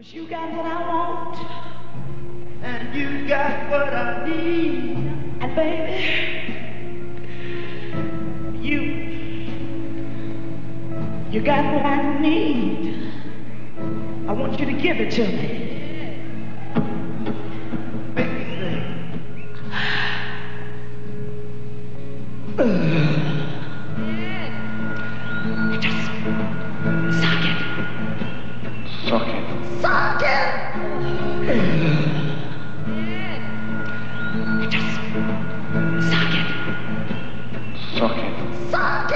Cause you got what I want, and you got what I need. And baby, you, you got what I need. I want you to give it to me. Socket. Socket. Socket.